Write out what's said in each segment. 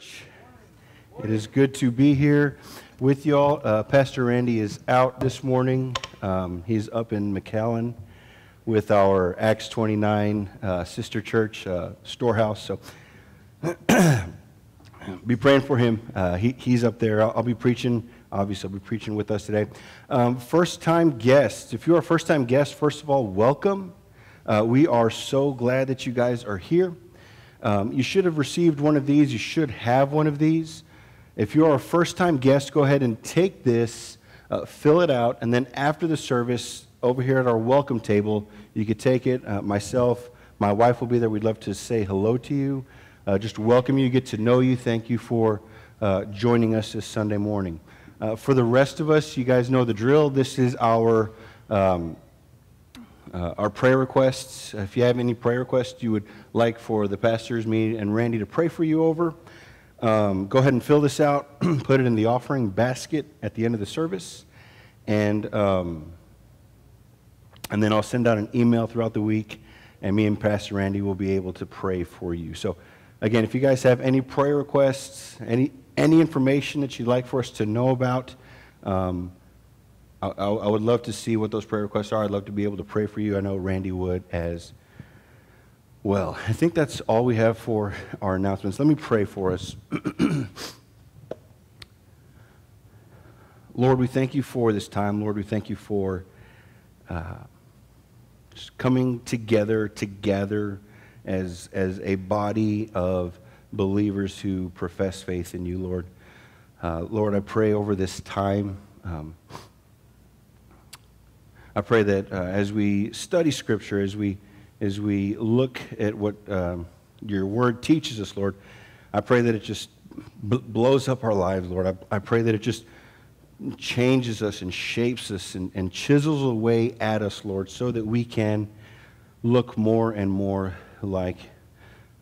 Church. It is good to be here with y'all. Uh, Pastor Randy is out this morning. Um, he's up in McAllen with our Acts 29 uh, sister church uh, storehouse. So be praying for him. Uh, he, he's up there. I'll, I'll, be preaching. Obviously, I'll be preaching with us today. Um, first time guests. If you're a first time guest, first of all, welcome. Uh, we are so glad that you guys are here. Um, you should have received one of these. You should have one of these. If you're a first time guest, go ahead and take this, uh, fill it out, and then after the service, over here at our welcome table, you could take it. Uh, myself, my wife will be there. We'd love to say hello to you, uh, just welcome you, get to know you. Thank you for uh, joining us this Sunday morning. Uh, for the rest of us, you guys know the drill. This is our. Um, uh, our prayer requests. If you have any prayer requests you would like for the pastors, me, and Randy to pray for you over, um, go ahead and fill this out, put it in the offering basket at the end of the service, and, um, and then I'll send out an email throughout the week, and me and Pastor Randy will be able to pray for you. So, again, if you guys have any prayer requests, any, any information that you'd like for us to know about, um, I, I, would love to see what those prayer requests are. I'd love to be able to pray for you. I know Randy would as well. I think that's all we have for our announcements. Let me pray for us. Lord, we thank you for this time. Lord, we thank you for uh, coming together together as, as a body of believers who profess faith in you, Lord. Uh, Lord, I pray over this time. Um, I pray that uh, as we study Scripture, as we, as we look at what um, your word teaches us, Lord, I pray that it just b- blows up our lives, Lord. I, I pray that it just changes us and shapes us and, and chisels away at us, Lord, so that we can look more and more like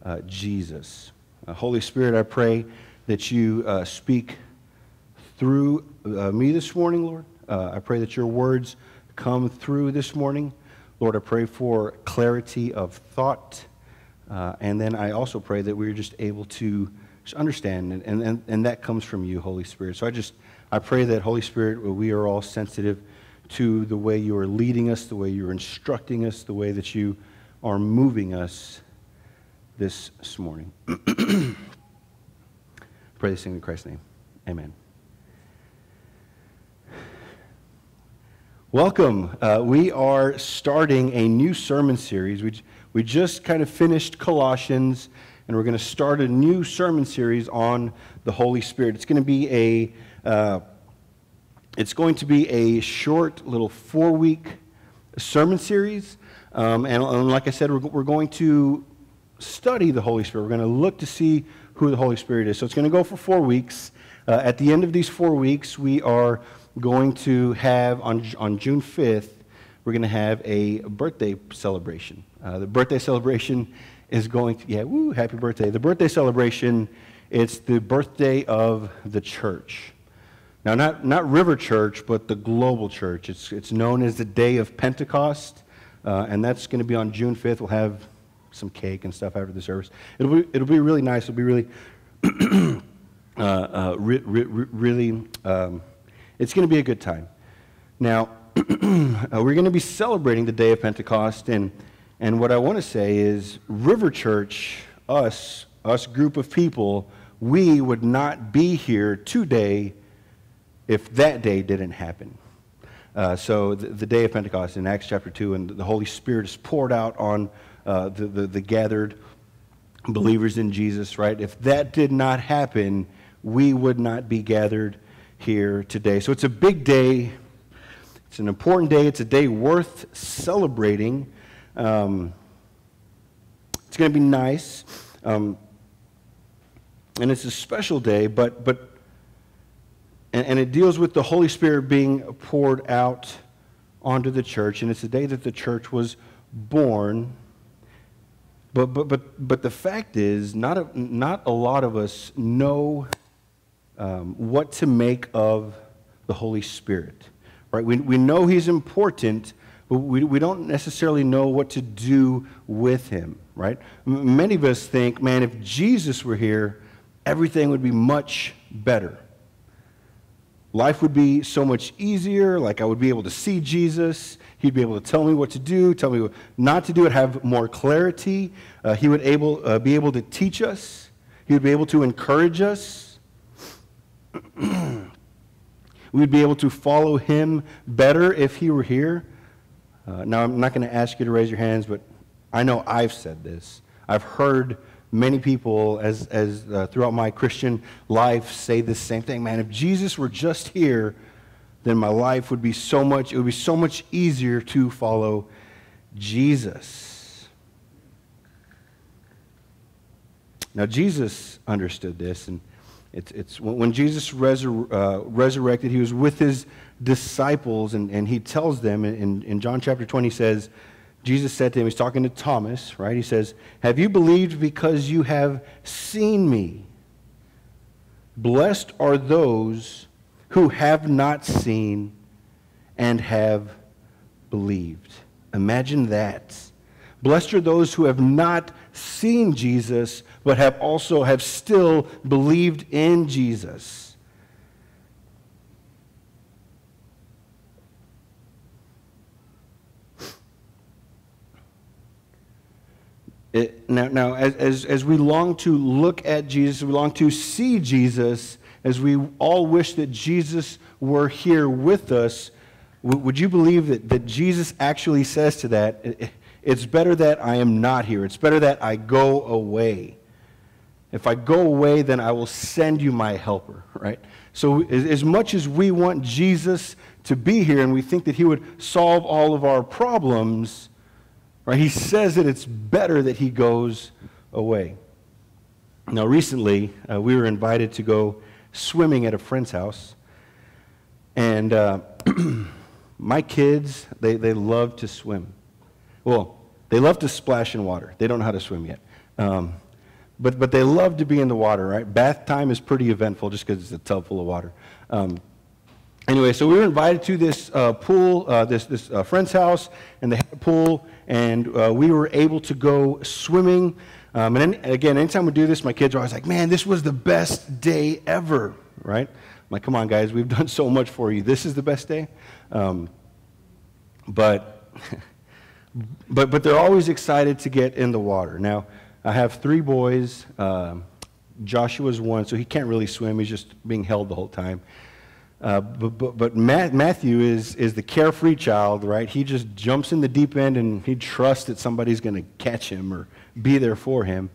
uh, Jesus. Uh, Holy Spirit, I pray that you uh, speak through uh, me this morning, Lord. Uh, I pray that your words come through this morning. Lord, I pray for clarity of thought. Uh, and then I also pray that we're just able to understand, and, and, and that comes from you, Holy Spirit. So I just, I pray that, Holy Spirit, we are all sensitive to the way you are leading us, the way you're instructing us, the way that you are moving us this morning. pray this in Christ's name. Amen. Welcome. Uh, we are starting a new sermon series. We, we just kind of finished Colossians, and we're going to start a new sermon series on the Holy Spirit. It's going to be a uh, it's going to be a short little four week sermon series, um, and, and, like I said, we're, we're going to study the Holy Spirit. We're going to look to see who the Holy Spirit is. So it's going to go for four weeks. Uh, at the end of these four weeks, we are going to have on, on June 5th, we're going to have a birthday celebration. Uh, the birthday celebration is going to, yeah, woo, happy birthday. The birthday celebration, it's the birthday of the church. Now, not, not River Church, but the global church. It's, it's known as the Day of Pentecost, uh, and that's going to be on June 5th. We'll have some cake and stuff after the service. It'll be, it'll be really nice. It'll be really, uh, uh, re, re, really um, it's going to be a good time. Now, uh, we're going to be celebrating the day of Pentecost, and, and what I want to say is River Church, us, us group of people, we would not be here today if that day didn't happen. Uh, so the, the, day of Pentecost in Acts chapter 2, and the Holy Spirit is poured out on uh, the, the, the gathered believers in Jesus, right? If that did not happen, we would not be gathered here today. So it's a big day. It's an important day. It's a day worth celebrating. Um, it's going to be nice. Um, and it's a special day, but, but and, and it deals with the Holy Spirit being poured out onto the church. And it's the day that the church was born. But, but, but, but the fact is, not a, not a lot of us know um, what to make of the Holy Spirit. Right? We, we know he's important, but we, we don't necessarily know what to do with him. Right? M- many of us think, man, if Jesus were here, everything would be much better. Life would be so much easier. Like I would be able to see Jesus. He'd be able to tell me what to do, tell me what not to do, and have more clarity. Uh, he would able, uh, be able to teach us. He would be able to encourage us. We'd be able to follow him better if he were here. Uh, now, I'm not going to ask you to raise your hands, but I know I've said this. I've heard many people as, as uh, throughout my Christian life say the same thing. Man, if Jesus were just here, then my life would be so much, it would be so much easier to follow Jesus. Now, Jesus understood this, and it's, it's when Jesus resur- uh, resurrected, he was with his disciples, and, and he tells them in, in John chapter 20, he says, Jesus said to him, he's talking to Thomas, right? He says, Have you believed because you have seen me? Blessed are those who have not seen and have believed. Imagine that. Blessed are those who have not seen Jesus, but have also have still believed in Jesus. It, now, now as, as, as we long to look at Jesus, we long to see Jesus, as we all wish that Jesus were here with us, would you believe that, that Jesus actually says to that, it's better that I am not here. It's better that I go away. If I go away, then I will send you my helper, right? So, as much as we want Jesus to be here and we think that he would solve all of our problems, right, he says that it's better that he goes away. Now, recently, uh, we were invited to go swimming at a friend's house. And uh, my kids, they, they love to swim. Well, they love to splash in water. They don't know how to swim yet. Um, but, but they love to be in the water, right? Bath time is pretty eventful just because it's a tub full of water. Um, anyway, so we were invited to this uh, pool, uh, this, this uh, friend's house, and they had a pool, and uh, we were able to go swimming. Um, and again, anytime we do this, my kids are always like, man, this was the best day ever, right? I'm like, come on, guys, we've done so much for you. This is the best day. Um, but, but, but they're always excited to get in the water. Now, I have three boys. Uh, Joshua's one, so he can't really swim. He's just being held the whole time. Uh, but but, but Matthew is, is the carefree child, right? He just jumps in the deep end and he trusts that somebody's going to catch him or be there for him.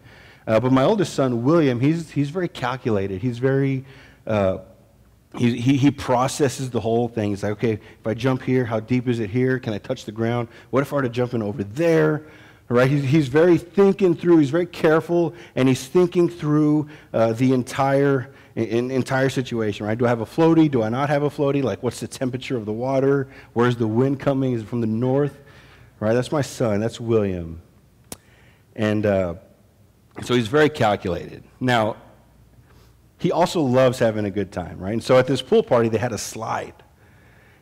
Uh, but my oldest son, William, he's, he's very calculated. He's very, uh, he, he, he processes the whole thing. He's like, okay, if I jump here, how deep is it here? Can I touch the ground? What if I were to jump in over there? Right? He's, he's very thinking through, he's very careful, and he's thinking through uh, the entire, in, entire situation, right? Do I have a floaty? Do I not have a floaty? Like, what's the temperature of the water? Where's the wind coming? Is it from the north? Right? That's my son. That's William. And uh, so he's very calculated. Now, he also loves having a good time, right? And so at this pool party, they had a slide.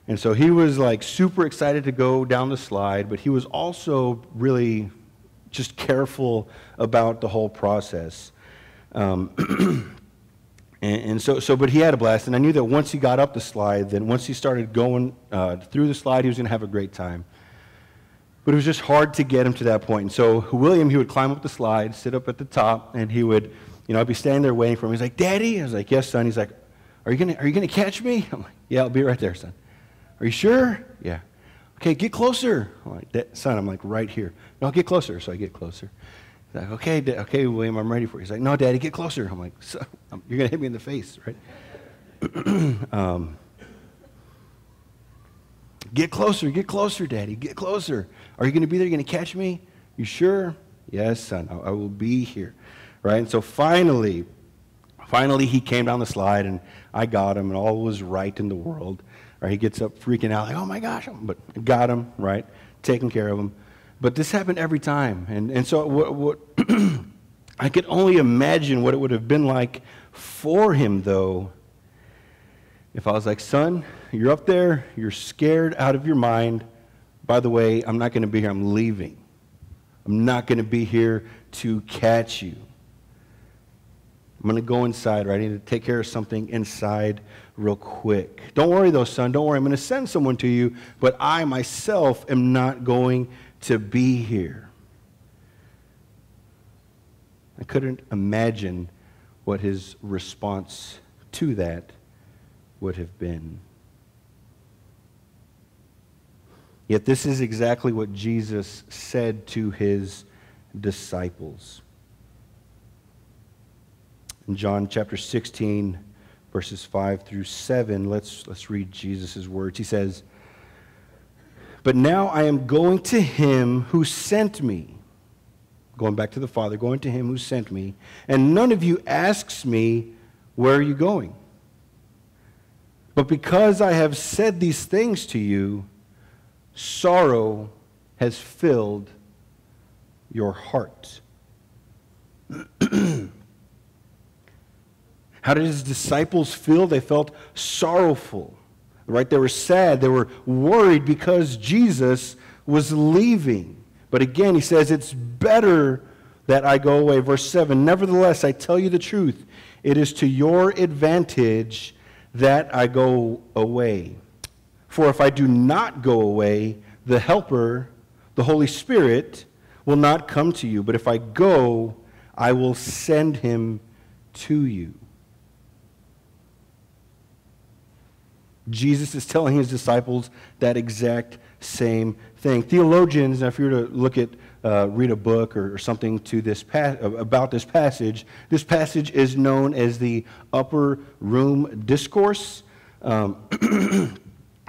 And so he was like super excited to go down the slide, but he was also really just careful about the whole process. Um, and, and, so, so, but he had a blast. And I knew that once he got up the slide, then once he started going uh, through the slide, he was going to have a great time. But it was just hard to get him to that point. And so William, he would climb up the slide, sit up at the top, and he would, you know, I'd be standing there waiting for him. He's like, Daddy? I was like, Yes, son. He's like, Are you going to are you gonna catch me? I'm like, Yeah, I'll be right there, son. Are you sure? Yeah. Okay, get closer. I'm like, son, I'm like right here. No, get closer. So I get closer. He's like, okay, okay, William, I'm ready for you. He's like, no, Daddy, get closer. I'm like, you're going to hit me in the face, right? um, get closer, get closer, Daddy, get closer. Are you going to be there? You're going to catch me? You sure? Yes, son, I, I will be here. Right? And so finally, finally, he came down the slide and I got him, and all was right in the world. Or he gets up freaking out, like, oh my gosh, but got him, right? Taking care of him. But this happened every time. And, and so what, what I could only imagine what it would have been like for him, though, if I was like, son, you're up there, you're scared out of your mind. By the way, I'm not going to be here, I'm leaving. I'm not going to be here to catch you. I'm going to go inside, right? I need to take care of something inside real quick. Don't worry, though, son. Don't worry. I'm going to send someone to you, but I myself am not going to be here. I couldn't imagine what his response to that would have been. Yet, this is exactly what Jesus said to his disciples. In John chapter 16, verses 5 through 7, let's, let's read Jesus' words. He says, But now I am going to him who sent me. Going back to the Father, going to him who sent me. And none of you asks me, Where are you going? But because I have said these things to you, sorrow has filled your heart. How did his disciples feel? They felt sorrowful, right? They were sad. They were worried because Jesus was leaving. But again, he says, It's better that I go away. Verse 7 Nevertheless, I tell you the truth, it is to your advantage that I go away. For if I do not go away, the Helper, the Holy Spirit, will not come to you. But if I go, I will send him to you. Jesus is telling his disciples that exact same thing. Theologians, if you were to look at, uh, read a book or, or something to this pa- about this passage, this passage is known as the Upper Room Discourse. Um,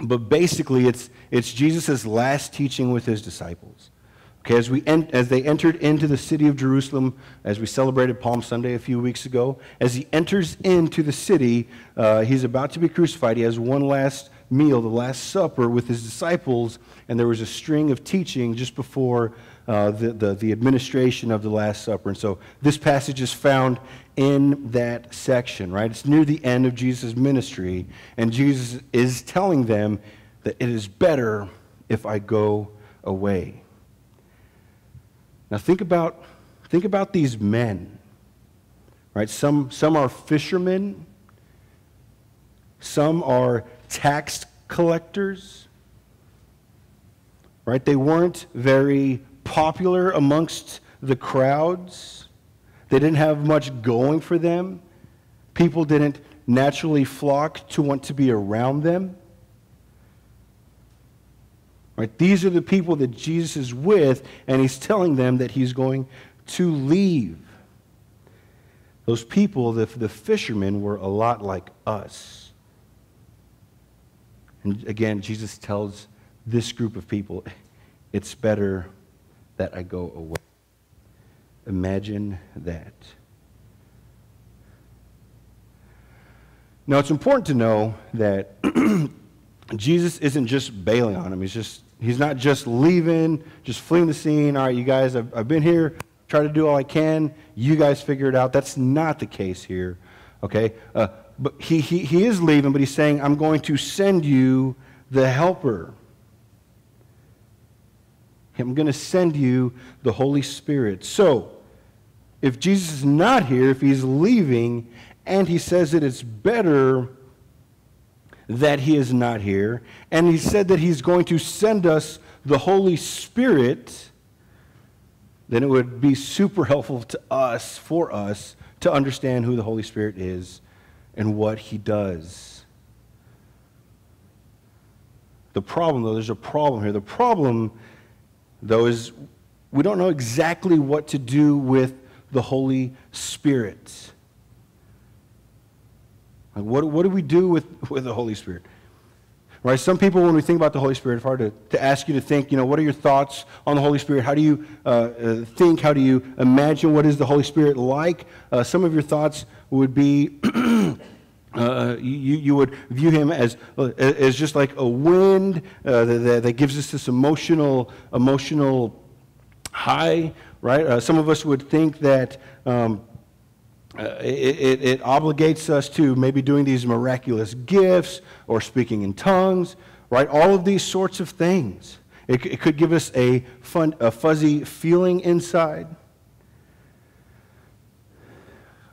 but basically, it's, it's Jesus' last teaching with his disciples. Okay, as, we as they entered into the city of Jerusalem, as we celebrated Palm Sunday a few weeks ago, as he enters into the city, uh, he's about to be crucified. He has one last meal, the Last Supper, with his disciples, and there was a string of teaching just before uh, the, the, the administration of the Last Supper. And so this passage is found in that section, right? It's near the end of Jesus' ministry, and Jesus is telling them that it is better if I go away. Now think about, think about these men. Right? Some, some are fishermen, some are tax collectors. Right? They weren't very popular amongst the crowds. They didn't have much going for them. People didn't naturally flock to want to be around them. Right? These are the people that Jesus is with, and he's telling them that he's going to leave. Those people, the, the fishermen, were a lot like us. And again, Jesus tells this group of people, it's better that I go away. Imagine that. Now, it's important to know that Jesus isn't just bailing on him. He's just he's not just leaving, just fleeing the scene. All right, you guys, I've, I've been here, try to do all I can. You guys figure it out. That's not the case here. Okay, uh, but he, he he is leaving, but he's saying, "I'm going to send you the Helper." I'm going to send you the Holy Spirit. So, if Jesus is not here, if he's leaving, and he says that it's better that he is not here. And he said that he's going to send us the Holy Spirit. Then it would be super helpful to us, for us, to understand who the Holy Spirit is and what he does. The problem, though, there's a problem here. The problem, though, is we don't know exactly what to do with the Holy Spirit. Like what, what do we do with, with the Holy Spirit? Right? Some people, when we think about the Holy Spirit, it's hard to, to ask you to think, you know, what are your thoughts on the Holy Spirit? How do you uh, uh, think? How do you imagine? What is the Holy Spirit like? Uh, some of your thoughts would be uh, you, you would view him as, uh, as just like a wind uh, that, that gives us this emotional, emotional high, right? some of us would think that. Um, uh, it, it, it, obligates us to maybe doing these miraculous gifts or speaking in tongues, right? All of these sorts of things. It, it could give us a, fun, a fuzzy feeling inside.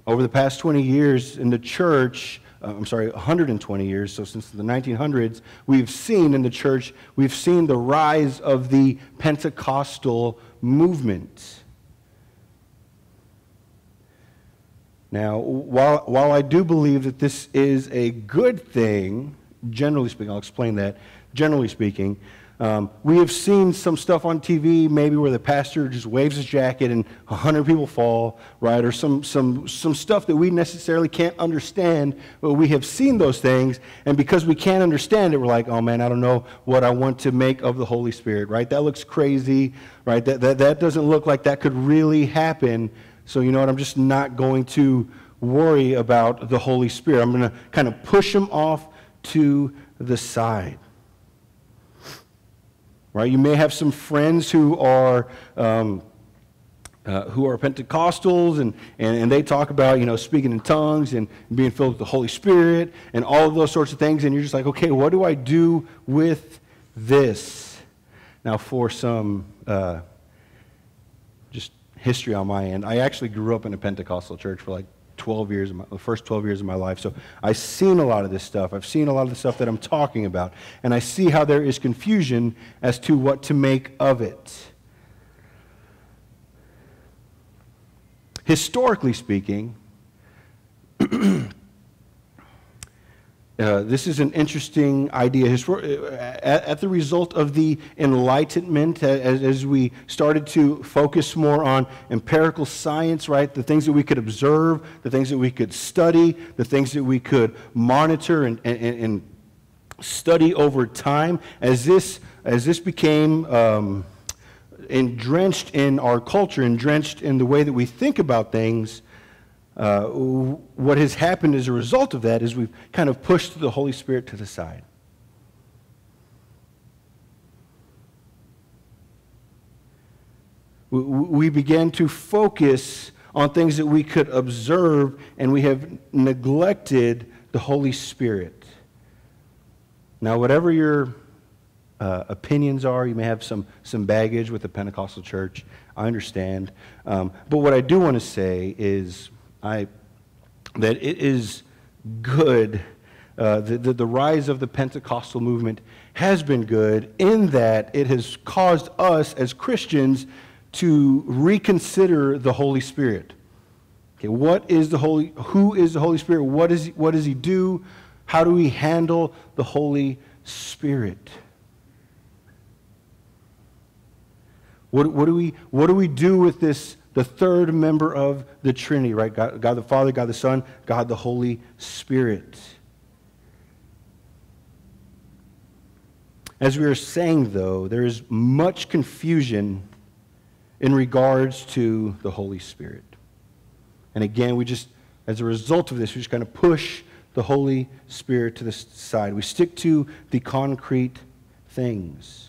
over the past 20 years in the church, uh, I'm sorry, 120 years, so since the 1900s, we've seen in the church, we've seen the rise of the Pentecostal movement. Now, while, while I do believe that this is a good thing, generally speaking, I'll explain that, generally speaking, um, we have seen some stuff on TV, maybe where the pastor just waves his jacket and 100 people fall, right? Or some, some, some stuff that we necessarily can't understand, but we have seen those things. And because we can't understand it, we're like, oh man, I don't know what I want to make of the Holy Spirit, right? That looks crazy, right? That, that, that doesn't look like that could really happen. So, you know what? I'm just not going to worry about the Holy Spirit. I'm going to kind of push him off to the side right? You may have some friends who are. Um, uh, who are Pentecostals, and, and, and they talk about, you know, speaking in tongues and being filled with the Holy Spirit and all of those sorts of things, and you're just like, okay, what do I do with this? Now, for some uh, history on my end, I actually grew up in a Pentecostal church for like 12 years, my, the first 12 years of my life. So I've seen a lot of this stuff. I've seen a lot of the stuff that I'm talking about. And I see how there is confusion as to what to make of it. Historically speaking, Uh, this is an interesting idea. Uh, at, the result of the Enlightenment, as, we started to focus more on empirical science, right? The things that we could observe, the things that we could study, the things that we could monitor and, and, and study over time, as this, as this became um, drenched in our culture drenched in the way that we think about things, uh, what has happened as a result of that is we've kind of pushed the Holy Spirit to the side. We, began to focus on things that we could observe, and we have neglected the Holy Spirit. Now, whatever your uh, opinions are, you may have some, some baggage with the Pentecostal church. I understand. Um, but what I do want to say is I, that it is good. Uh, the, the, the rise of the Pentecostal movement has been good in that it has caused us as Christians to reconsider the Holy Spirit. Okay, what is the Holy, who is the Holy Spirit? What, is, what does he do? How do we handle the Holy Spirit? What, what, do we, what do we do with this the third member of the Trinity, right? God, God the Father, God the Son, God the Holy Spirit. As we are saying, though, there is much confusion in regards to the Holy Spirit. And again, we just, as a result of this, we just kind of push the Holy Spirit to the side. We stick to the concrete things.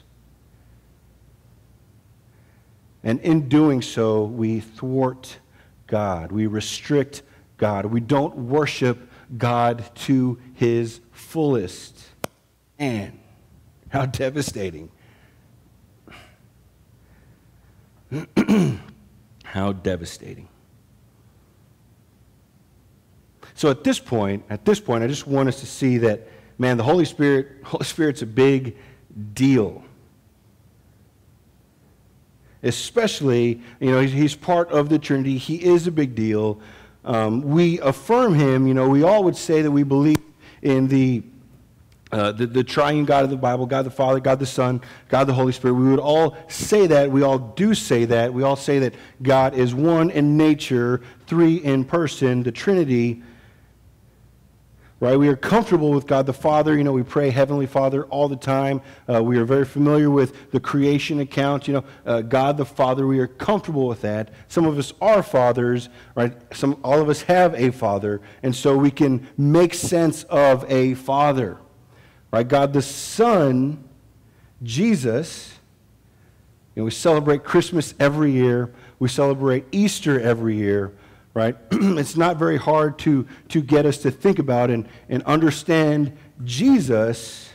And in doing so, we thwart God. We restrict God. We don't worship God to his fullest. And how devastating. how devastating. So at this point, at this point, I just want us to see that, man, the Holy Spirit, Holy Spirit's a big deal especially, you know, he's, part of the Trinity. He is a big deal. Um, we affirm him. You know, we all would say that we believe in the, uh, the, the triune God of the Bible, God the Father, God the Son, God the Holy Spirit. We would all say that. We all do say that. We all say that God is one in nature, three in person, the Trinity right? We are comfortable with God the Father. You know, we pray Heavenly Father all the time. Uh, we are very familiar with the creation account. You know, uh, God the Father, we are comfortable with that. Some of us are fathers, right? Some, all of us have a father, and so we can make sense of a father, right? God the Son, Jesus, you know, we celebrate Christmas every year. We celebrate Easter every year right? it's not very hard to, to get us to think about and, and understand Jesus,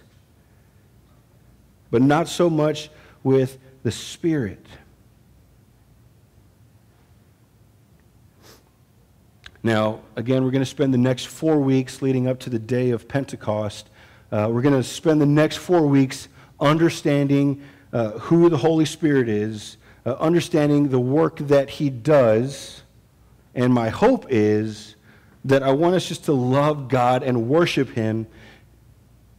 but not so much with the Spirit. Now, again, we're going to spend the next four weeks leading up to the day of Pentecost. Uh, we're going to spend the next four weeks understanding uh, who the Holy Spirit is, uh, understanding the work that He does. And my hope is that I want us just to love God and worship Him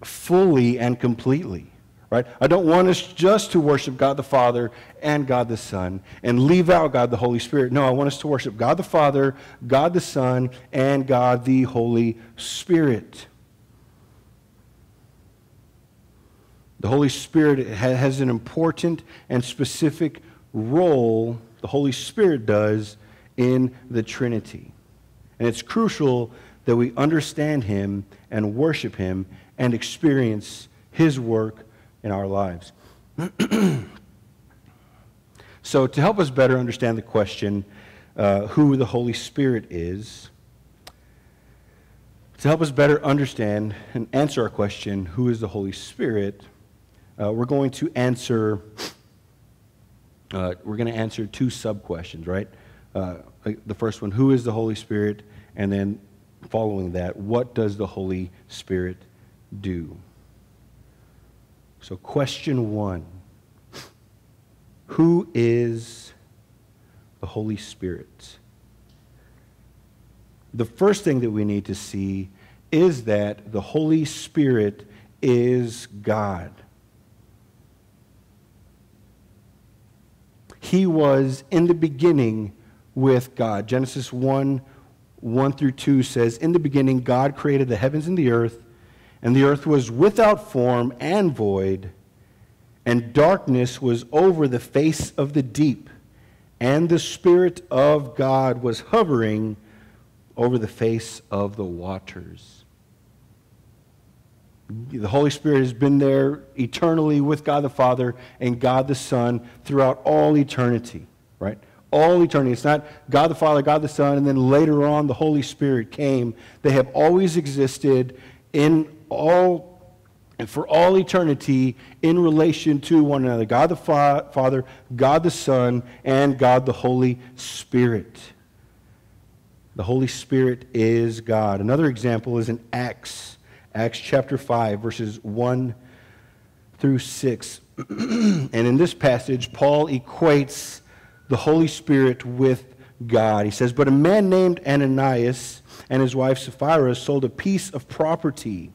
fully and completely. Right? I don't want us just to worship God the Father and God the Son and leave out God the Holy Spirit. No, I want us to worship God the Father, God the Son, and God the Holy Spirit. The Holy Spirit has an important and specific role, the Holy Spirit does, in the Trinity. And it's crucial that we understand Him and worship Him and experience His work in our lives. so, to help us better understand the question, uh, who the Holy Spirit is, to help us better understand and answer our question, who is the Holy Spirit, uh, we're going to answer. Uh, we're going to answer two sub questions, right? Uh, the first one, who is the Holy Spirit? And then following that, what does the Holy Spirit do? So, question one Who is the Holy Spirit? The first thing that we need to see is that the Holy Spirit is God. He was in the beginning with God. Genesis 1 1 through 2 says, In the beginning, God created the heavens and the earth. And the earth was without form and void, and darkness was over the face of the deep, and the Spirit of God was hovering over the face of the waters. The Holy Spirit has been there eternally with God the Father and God the Son throughout all eternity, right? All eternity. It's not God the Father, God the Son, and then later on the Holy Spirit came. They have always existed in all and for all eternity in relation to one another God the Fa- Father, God the Son, and God the Holy Spirit. The Holy Spirit is God. Another example is in Acts, Acts chapter 5, verses 1 through 6. and in this passage, Paul equates the Holy Spirit with God. He says, But a man named Ananias and his wife Sapphira sold a piece of property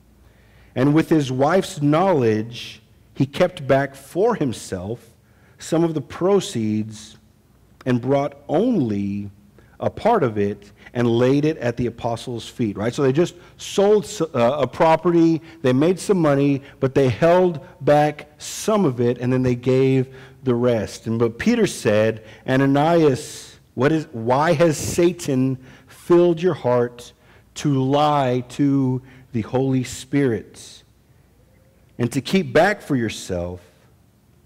and with his wife's knowledge, he kept back for himself some of the proceeds and brought only a part of it and laid it at the apostles' feet, right? So they just sold uh, a property, they made some money, but they held back some of it and then they gave the rest. And but Peter said, Ananias, what is why has Satan filled your heart to lie to the Holy Spirit and to keep back for yourself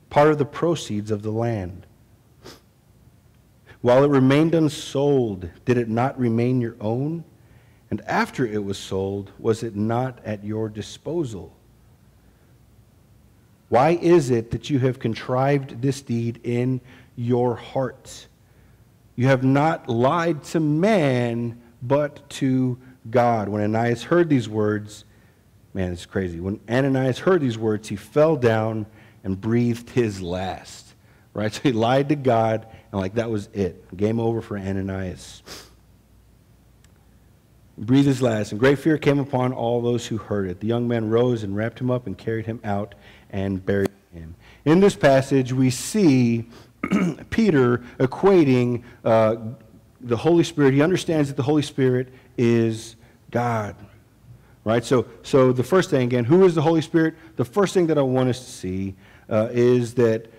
part of the proceeds of the land. While it remained unsold, did it not remain your own? And after it was sold, was it not at your disposal? Why is it that you have contrived this deed in your heart? You have not lied to man, but to God. When Ananias heard these words, man, it's crazy. When Ananias heard these words, he fell down and breathed his last. Right? So he lied to God, and like that was it. Game over for Ananias. He breathed his last, and great fear came upon all those who heard it. The young man rose and wrapped him up and carried him out and buried him. In this passage, we see Peter equating uh, the Holy Spirit. He understands that the Holy Spirit is God. Right? So, so the first thing, again, who is the Holy Spirit? The first thing that I want us to see uh, is that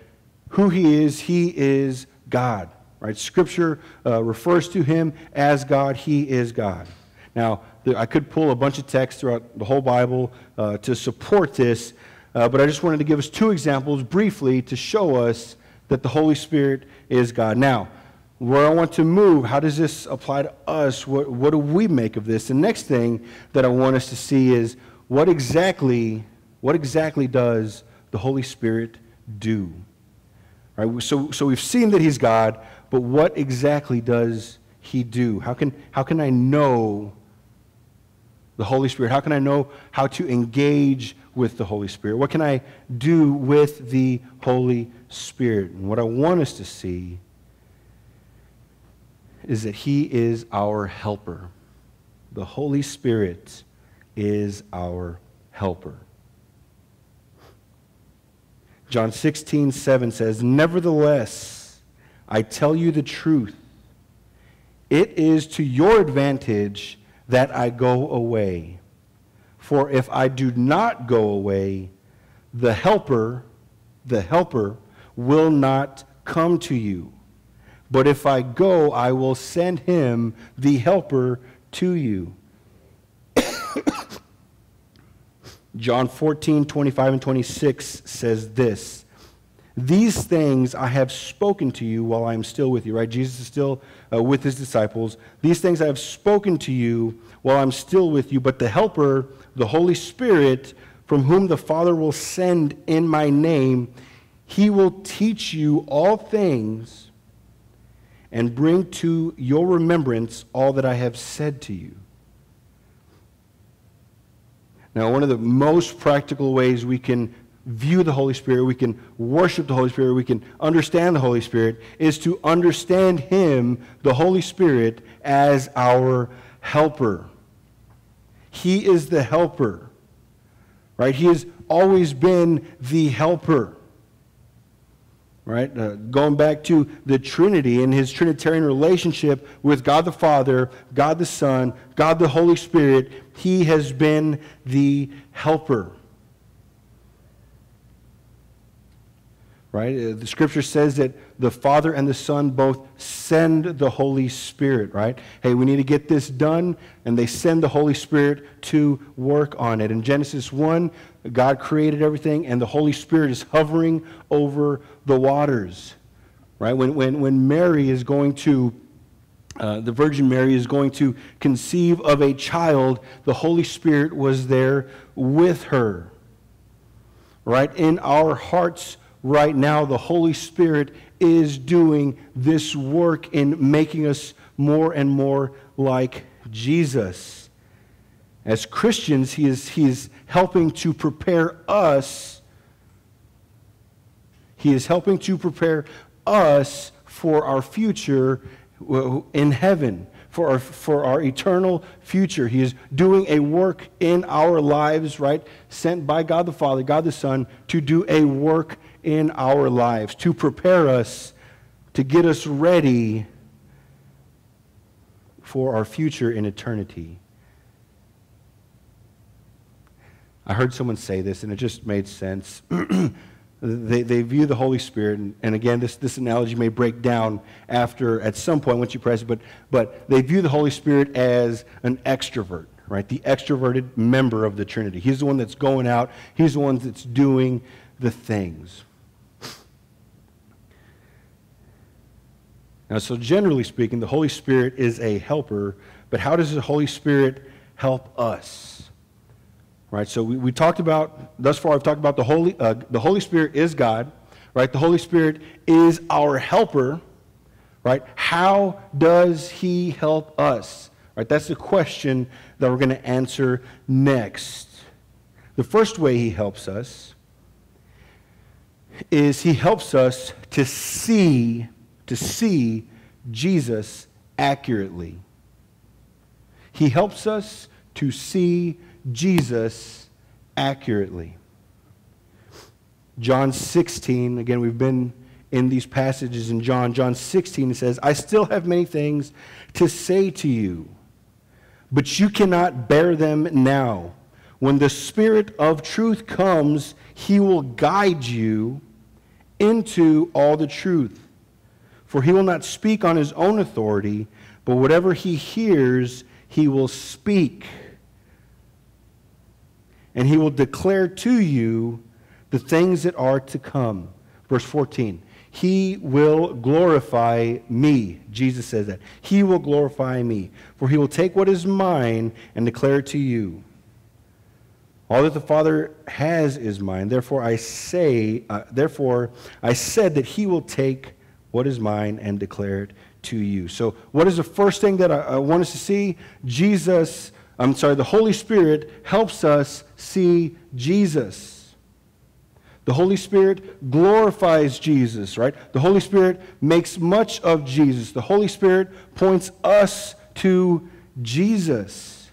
who he is, he is God. Right? Scripture uh, refers to him as God. He is God. Now, I could pull a bunch of texts throughout the whole Bible uh, to support this, uh, but I just wanted to give us two examples briefly to show us that the Holy Spirit is God. Now, where I want to move, how does this apply to us? What, what do we make of this? The next thing that I want us to see is what exactly, what exactly does the Holy Spirit do? Right. so, so we've seen that He's God, but what exactly does he do? How can, how can I know the Holy Spirit? How can I know how to engage with the Holy Spirit? What can I do with the Holy Spirit? And what I want us to see is that He is our helper. The Holy Spirit is our helper. John 16, 7 says, Nevertheless, I tell you the truth. It is to your advantage that I go away. For if I do not go away, the helper, the helper, will not come to you. But if I go, I will send him, the helper, to you. John 14, 25 and 26 says this These things I have spoken to you while I am still with you, right? Jesus is still uh, with his disciples. These things I have spoken to you while I'm still with you, but the Helper, the Holy Spirit, from whom the Father will send in my name, he will teach you all things and bring to your remembrance all that I have said to you. Now, one of the most practical ways we can view the Holy Spirit, we can worship the Holy Spirit, we can understand the Holy Spirit, is to understand Him, the Holy Spirit, as our helper. He is the helper, right? He has always been the helper right? Uh, going back to the Trinity and his Trinitarian relationship with God the Father, God the Son, God the Holy Spirit, he has been the helper. Right? Uh, the scripture says that the Father and the Son both send the Holy Spirit, right? Hey, we need to get this done, and they send the Holy Spirit to work on it. In Genesis 1, God created everything, and the Holy Spirit is hovering over the waters. Right? When, when, when Mary is going to, uh, the Virgin Mary is going to conceive of a child, the Holy Spirit was there with her. Right? In our hearts right now, the Holy Spirit is doing this work in making us more and more like Jesus. As Christians, he is, he is helping to prepare us. He is helping to prepare us for our future in heaven, for our, for our eternal future. He is doing a work in our lives, right? Sent by God the Father, God the Son, to do a work in our lives, to prepare us, to get us ready for our future in eternity. I heard someone say this, and it just made sense. they, they view the Holy Spirit, and, and, again, this, this analogy may break down after, at some point, once you press it, but, but they view the Holy Spirit as an extrovert, right? The extroverted member of the Trinity. He's the one that's going out, he's the one that's doing the things. Now, so generally speaking, the Holy Spirit is a helper, but how does the Holy Spirit help us? Right? So we, we talked about, thus far, I've talked about the Holy, uh, the Holy Spirit is God, right? The Holy Spirit is our helper, right? How does he help us? Right? That's the question that we're going to answer next. The first way he helps us is he helps us to see, to see Jesus accurately. He helps us to see Jesus accurately. John 16, again, we've been in these passages in John. John 16 says, I still have many things to say to you, but you cannot bear them now. When the Spirit of truth comes, he will guide you into all the truth. For he will not speak on his own authority, but whatever he hears, he will speak and he will declare to you the things that are to come. Verse 14. He will glorify me. Jesus says that. He will glorify me, for he will take what is mine and declare it to you. All that the Father has is mine. Therefore I say, uh, therefore I said that he will take what is mine and declare it to you. So, what is the first thing that I, I want us to see? Jesus, I'm sorry, the Holy Spirit helps us see Jesus. The Holy Spirit glorifies Jesus, right? The Holy Spirit makes much of Jesus. The Holy Spirit points us to Jesus.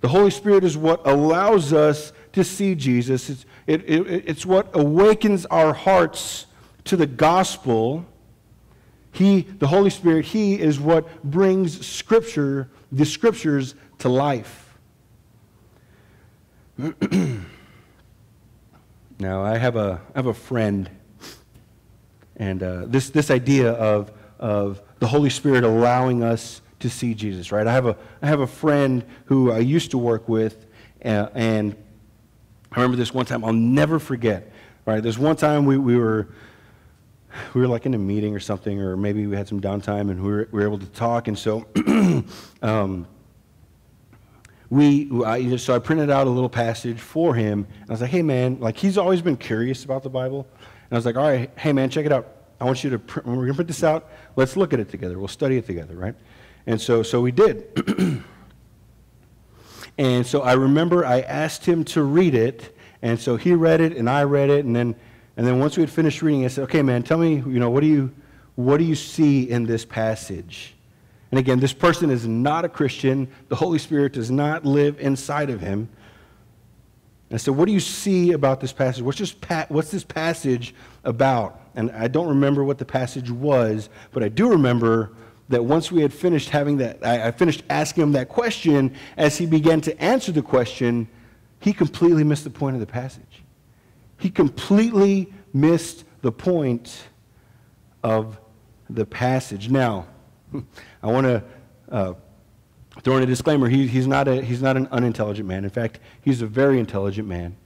The Holy Spirit is what allows us to see Jesus. It's, it, it, it's what awakens our hearts to the gospel. He, the Holy Spirit, He is what brings Scripture, the Scriptures, to life. now, I have a, I have a friend, and uh, this, this idea of, of the Holy Spirit allowing us to see Jesus, right? I have a, I have a friend who I used to work with, uh, and I remember this one time, I'll never forget, right? There's one time we, we were we were like in a meeting or something, or maybe we had some downtime and we were, we were able to talk. And so, um, we, I, so I printed out a little passage for him. And I was like, hey, man, like he's always been curious about the Bible. And I was like, all right, hey, man, check it out. I want you to, print, we're going to print this out. Let's look at it together. We'll study it together, right? And so, so we did. and so I remember I asked him to read it. And so he read it and I read it. And then and then once we had finished reading, I said, okay, man, tell me, you know, what do you, what do you see in this passage? And again, this person is not a Christian. The Holy Spirit does not live inside of him. And so, what do you see about this passage? What's this, pa- what's this passage about? And I don't remember what the passage was, but I do remember that once we had finished having that, I, I finished asking him that question, as he began to answer the question, he completely missed the point of the passage. He completely missed the point of the passage. Now, I want to uh, throw in a disclaimer. He, he's, not a, he's not an unintelligent man. In fact, he's a very intelligent man.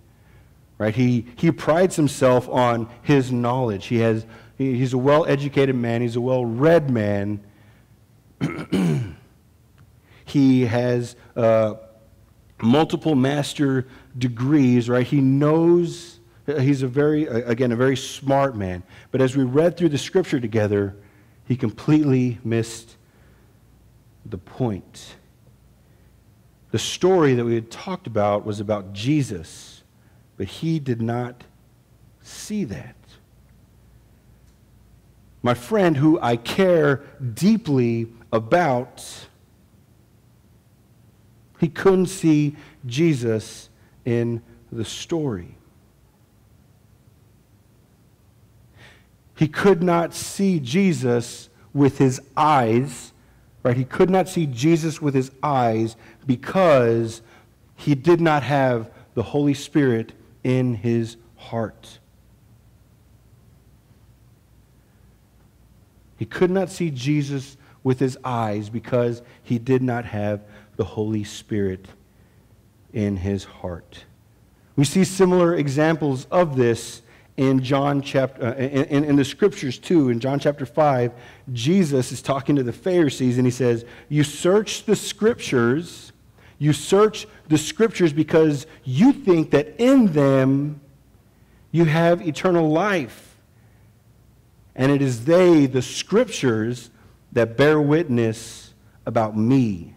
Right? He, he prides himself on his knowledge. He has, he, he's a well educated man, he's a well read man. he has uh, multiple master degrees, right? He knows Uh, he's a very, uh, again, a very smart man. But as we read through the scripture together, he completely missed the point. The story that we had talked about was about Jesus, but he did not see that. My friend, who I care deeply about, he couldn't see Jesus in the story. He could not see Jesus with his eyes, right? He could not see Jesus with his eyes because he did not have the Holy Spirit in his heart. He could not see Jesus with his eyes because he did not have the Holy Spirit in his heart. We see similar examples of this in John chapter, uh, in, in the scriptures too, in John chapter 5, Jesus is talking to the Pharisees and he says, You search the scriptures, you search the scriptures because you think that in them you have eternal life. And it is they, the scriptures, that bear witness about me.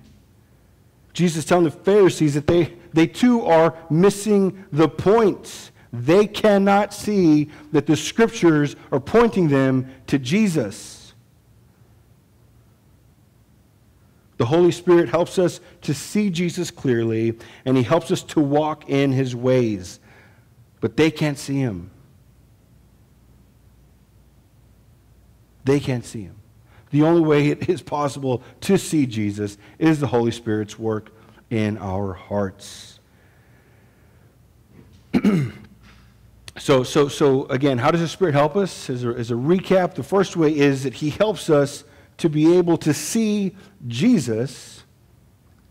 Jesus telling the Pharisees that they, they too are missing the point they cannot see that the scriptures are pointing them to Jesus. The Holy Spirit helps us to see Jesus clearly, and He helps us to walk in His ways. But they can't see Him. They can't see Him. The only way it is possible to see Jesus is the Holy Spirit's work in our hearts. So, so, so again, how does the Spirit help us? As a, as a recap, the first way is that He helps us to be able to see Jesus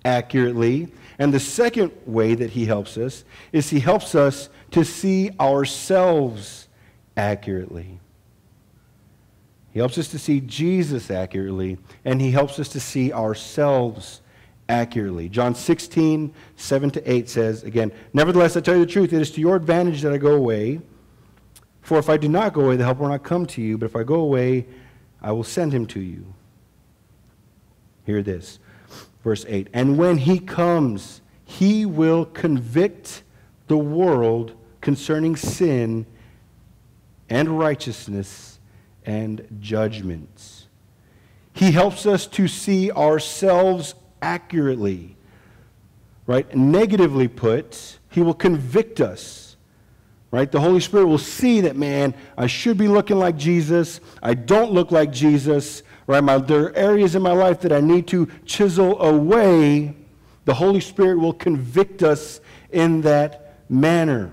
accurately. And the second way that He helps us is He helps us to see ourselves accurately. He helps us to see Jesus accurately, and He helps us to see ourselves accurately. John 16, 7 to 8 says, again, Nevertheless, I tell you the truth, it is to your advantage that I go away. For if I do not go away, the helper will not come to you, but if I go away, I will send him to you. Hear this. Verse 8 And when he comes, he will convict the world concerning sin and righteousness and judgments. He helps us to see ourselves accurately. Right? Negatively put, he will convict us. Right? The Holy Spirit will see that, man, I should be looking like Jesus. I don't look like Jesus. Right? My, there are areas in my life that I need to chisel away. The Holy Spirit will convict us in that manner.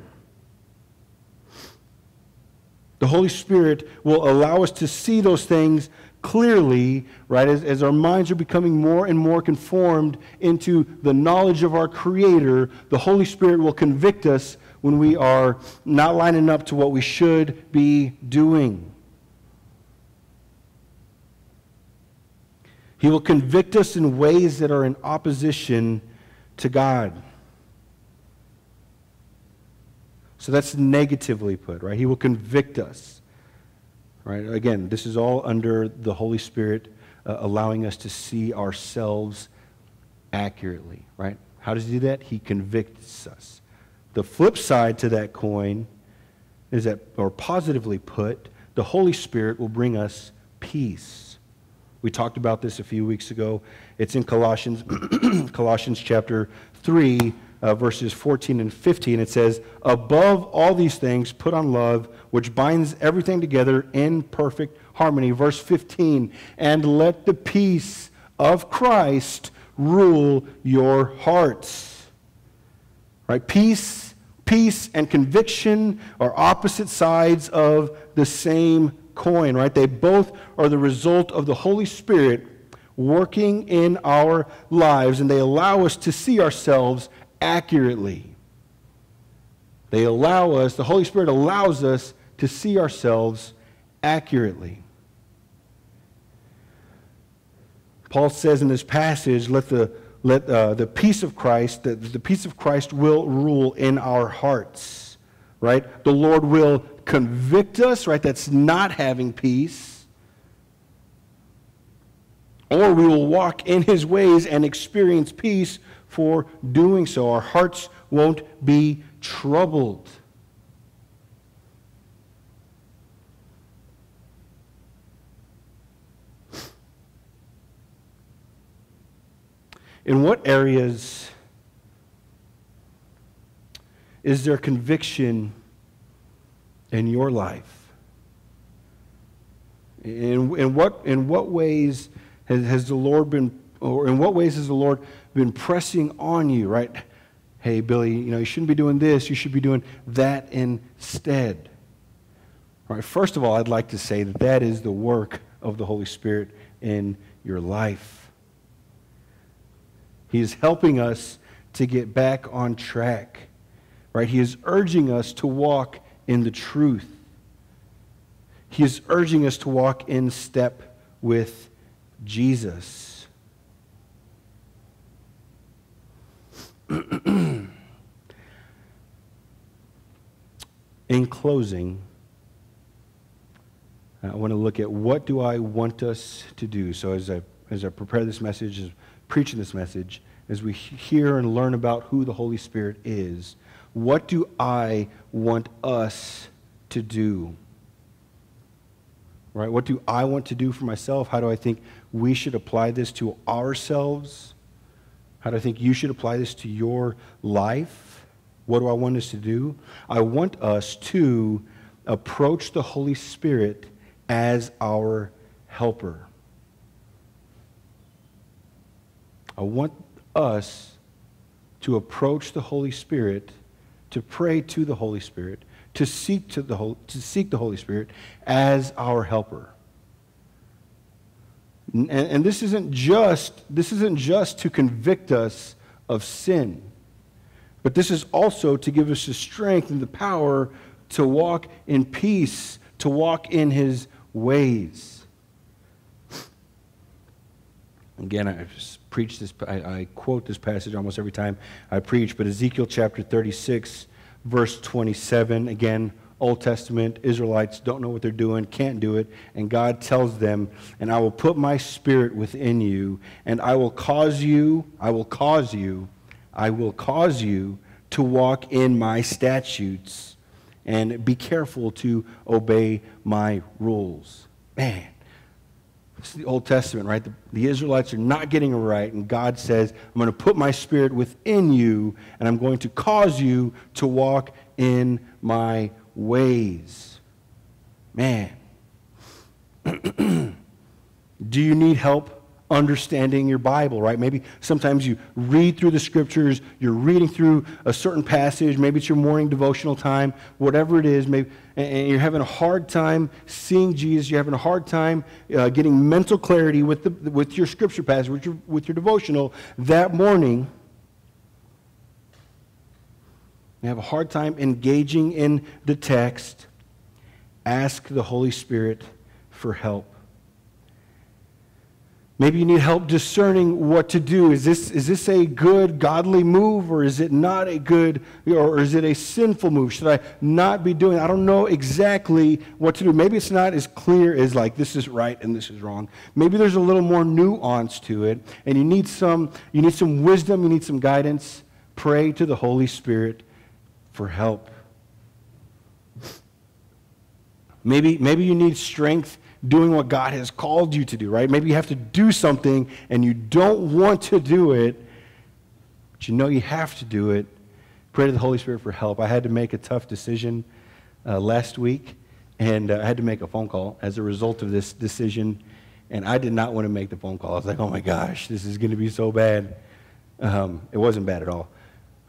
The Holy Spirit will allow us to see those things clearly, right, as, as our minds are becoming more and more conformed into the knowledge of our Creator, the Holy Spirit will convict us when we are not lining up to what we should be doing. He will convict us in ways that are in opposition to God. So that's negatively put, right? He will convict us. Right? Again, this is all under the Holy Spirit uh, allowing us to see ourselves accurately, right? How does he do that? He convicts us. The flip side to that coin is that, or positively put, the Holy Spirit will bring us peace. We talked about this a few weeks ago. It's in Colossians, Colossians chapter 3, uh, verses 14 and 15, it says, Above all these things, put on love, which binds everything together in perfect harmony. Verse 15, and let the peace of Christ rule your hearts. Right? Peace, peace, and conviction are opposite sides of the same coin, right? They both are the result of the Holy Spirit working in our lives, and they allow us to see ourselves accurately. They allow us, the Holy Spirit allows us to see ourselves accurately. Paul says in this passage, let the, let, uh, the peace of Christ, the, the peace of Christ will rule in our hearts, right? The Lord will convict us, right? That's not having peace. Or we will walk in his ways and experience peace for doing so. Our hearts won't be troubled. In what areas is there conviction in your life? In, in, what, in what ways has, has the Lord been, or in what ways has the Lord been pressing on you, right? Hey, Billy, you know, you shouldn't be doing this. You should be doing that instead. All right, first of all, I'd like to say that that is the work of the Holy Spirit in your life. He is helping us to get back on track, right? He is urging us to walk in the truth. He is urging us to walk in step with Jesus. In closing, I want to look at what do I want us to do. So as I as I prepare this message, as preaching this message, as we hear and learn about who the Holy Spirit is, what do I want us to do? Right? What do I want to do for myself? How do I think we should apply this to ourselves? How do I think you should apply this to your life? What do I want us to do? I want us to approach the Holy Spirit as our helper. I want us to approach the Holy Spirit, to pray to the Holy Spirit, to seek, to the, to seek the Holy Spirit as our helper. And, and this isn't just this isn't just to convict us of sin, but this is also to give us the strength and the power to walk in peace, to walk in his ways. Again, I preach this, I, I, quote this passage almost every time I preach, but Ezekiel chapter 36, verse 27, again, Old Testament. Israelites don't know what they're doing, can't do it. And God tells them, And I will put my spirit within you, and I will cause you, I will cause you, I will cause you to walk in my statutes and be careful to obey my rules. Man, it's the Old Testament, right? The, the, Israelites are not getting it right, and God says, I'm going to put my spirit within you, and I'm going to cause you to walk in my ways. Man. Do you need help understanding your Bible, right? Maybe sometimes you read through the scriptures, you're reading through a certain passage, maybe it's your morning devotional time, whatever it is, maybe, and you're having a hard time seeing Jesus, you're having a hard time uh, getting mental clarity with, the, with your scripture passage, with your, with your devotional that morning. Have a hard time engaging in the text. Ask the Holy Spirit for help. Maybe you need help discerning what to do. Is this, is this a good, godly move, or is it not a good, or is it a sinful move? Should I not be doing? I don't know exactly what to do. Maybe it's not as clear as like this is right and this is wrong. Maybe there's a little more nuance to it, and you need some, you need some wisdom, you need some guidance. Pray to the Holy Spirit for help. Maybe, maybe you need strength doing what God has called you to do, right? Maybe you have to do something and you don't want to do it, but you know you have to do it. Pray to the Holy Spirit for help. I had to make a tough decision uh, last week, and uh, I had to make a phone call as a result of this decision. And I did not want to make the phone call. I was like, oh my gosh, this is going to be so bad. Um, it wasn't bad at all,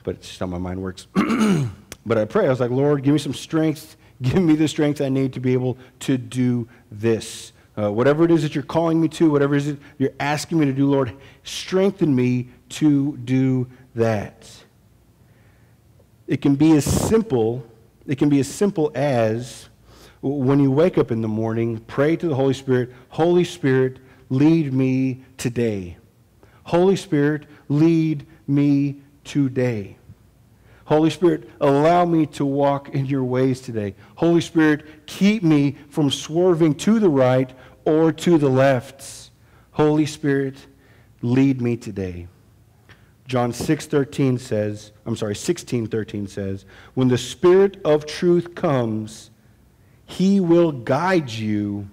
but it's just how my mind works. but I pray. I was like, Lord, give me some strength Give me the strength I need to be able to do this. Uh, whatever it is that you're calling me to, whatever it is you're asking me to do, Lord, strengthen me to do that. It can be as simple, it can be as simple as when you wake up in the morning, pray to the Holy Spirit, Holy Spirit, lead me today. Holy Spirit, lead me today. Holy Spirit, allow me to walk in your ways today. Holy Spirit, keep me from swerving to the right or to the left. Holy Spirit, lead me today. John 6:13 says, I'm sorry, 16:13 says, when the Spirit of truth comes, he will guide you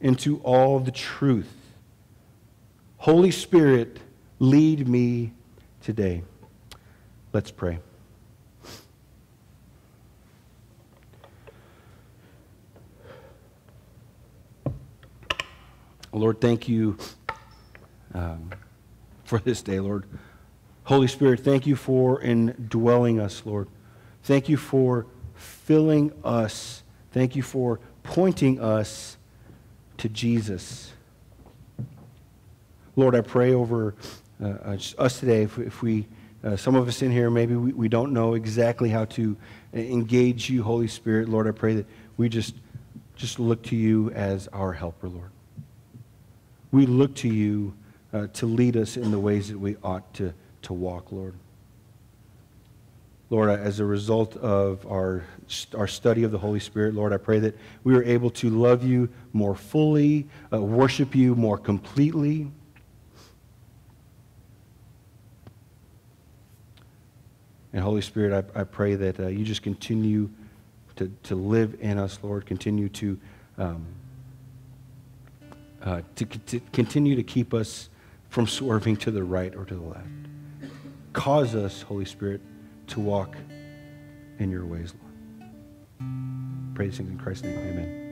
into all the truth. Holy Spirit, lead me today. Let's pray. Lord, thank you um, for this day, Lord. Holy Spirit, thank you for indwelling us, Lord. Thank you for filling us. Thank you for pointing us to Jesus. Lord, I pray over uh, us today, if we, if we uh, some of us in here, maybe we, we don't know exactly how to engage you, Holy Spirit. Lord, I pray that we just, just look to you as our helper, Lord we look to you uh, to lead us in the ways that we ought to, to walk, Lord. Lord, as a result of our, our study of the Holy Spirit, Lord, I pray that we are able to love you more fully, uh, worship you more completely. And Holy Spirit, I, I pray that uh, you just continue to, to live in us, Lord, continue to. Um, uh, to, to continue to keep us from swerving to the right or to the left. Cause us, Holy Spirit, to walk in your ways, Lord. Praise in Christ's name. Amen.